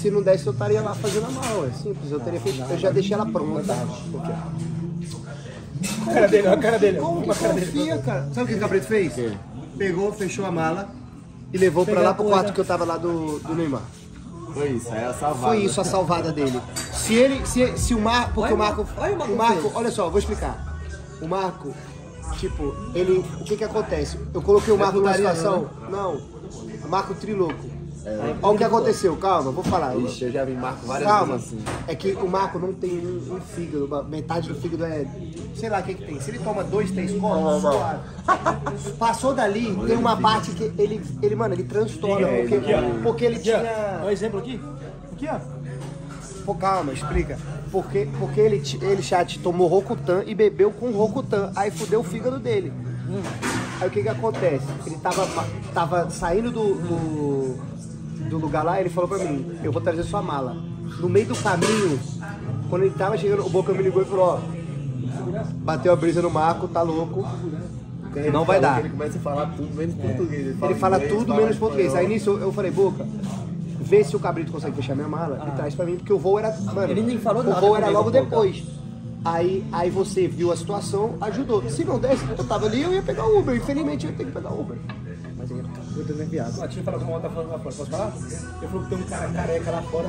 se não desse, eu estaria lá fazendo a mala, é simples. Eu, teria feito, eu já deixei ela pronta. A cara dele, a cara dele. Como que cara confia, cara? Sabe o que o Cabrito fez? Pegou, fechou a mala e levou pra lá pro quarto que eu tava lá do, do Neymar. Foi isso, a salvada. Foi isso a salvada dele. Se ele, se, se o Marco, porque o Marco, olha o Marco o Marco, olha só, vou explicar. O Marco, tipo, ele, o que que acontece? Eu coloquei o Marco putaria, situação, não, o Marco triloco. Olha o que aconteceu, calma, vou falar. Ixi, eu já vi Marco várias Calma, vezes assim. é que o Marco não tem um, um fígado, metade do fígado é. Sei lá o que, que tem. Se ele toma dois, três copos, passou dali, tem uma parte que ele, ele mano, ele transtorna, porque, porque ele tinha. Olha o exemplo aqui. Aqui, ó. Pô, calma, explica. Porque, porque ele, ele, chat, tomou Rokutan e bebeu com Rokutan. Aí fudeu o fígado dele. Aí o que que acontece? Ele tava, tava saindo do, do, do lugar lá, ele falou pra mim, eu vou trazer sua mala. No meio do caminho, quando ele tava chegando, o Boca me ligou e falou, ó, bateu a brisa no Marco, tá louco. Ele Não vai dar. Ele começa a falar tudo menos português. Ele fala inglês, tudo fala menos português. Aí nisso eu eu falei, Boca, vê se o Cabrito consegue fechar minha mala e traz pra mim, porque o voo era. Mano, Ele nem falou o nada voo era logo depois. Aí, aí você viu a situação, ajudou. Se não desse, eu tava ali, eu ia pegar o Uber. Infelizmente eu ia ter que pegar o Uber. Mas aí eu tô nerviado. Ó, Deixa eu falar como ela tá falando lá fora. Posso falar? Ele falou que tem um cara careca lá fora.